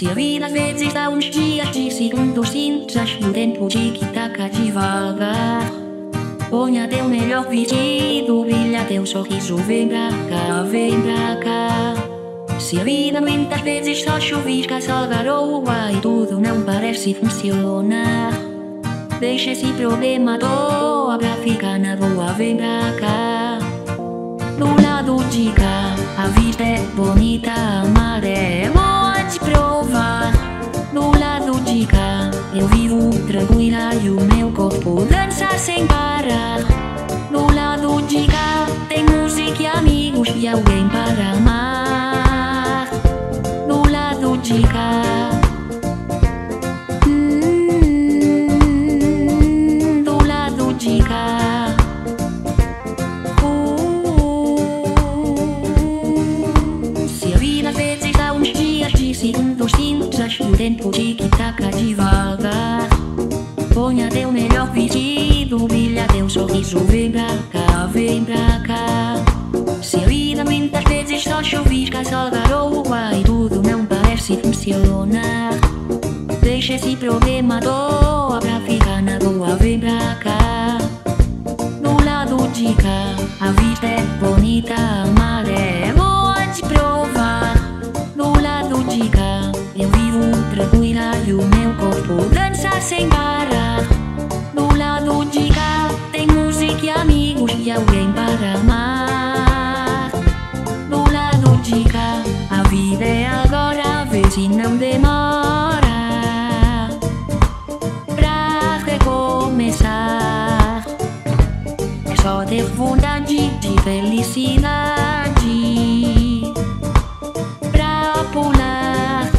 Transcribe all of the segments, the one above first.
Se a vida às vezes dá uns dias de segundos cinzas E o tempo tic-tac devagar Ponha teu melhor vestido, brilha teu sorriso Vem pra cá, vem pra cá Se a vida muitas vezes só chuvisca, só garoa E tudo não parece funcionar Deixa esse problema toa pra ficar na boa, vem pra cá Do lado de cá, a vista é bonita, Eu vivo tranquila e o meu corpo dança sem parar. Do lado de cá tem música e amigos e alguém para amar. Do lado de cá O tempo tic-tac devagar Ponha teu melhor vestido, brilha teu sorriso Vem pra cá, vem pra cá. Se a vida muitas vezes só chuvisca, só garoa E tudo não parece funcionar. Deixa esse problema toa pra ficar na boa Vem pra cá. Do lado de cá, a vista é bonita, a sem parar Do lado de cá, tem música e amigos e alguém para amar Do lado de cá, a vida é agora, vê se não demora. Pra recomeçar É só ter vontade de felicidade Pra pular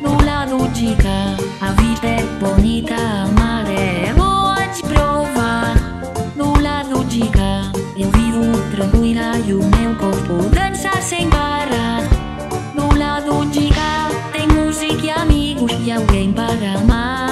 no lado de cá A vida é bonita, a maré é de provar. No lado de cá Eu vivo tranquila e o meu corpo dança sem parar. No lado de cá tem música e amigos e alguém para amar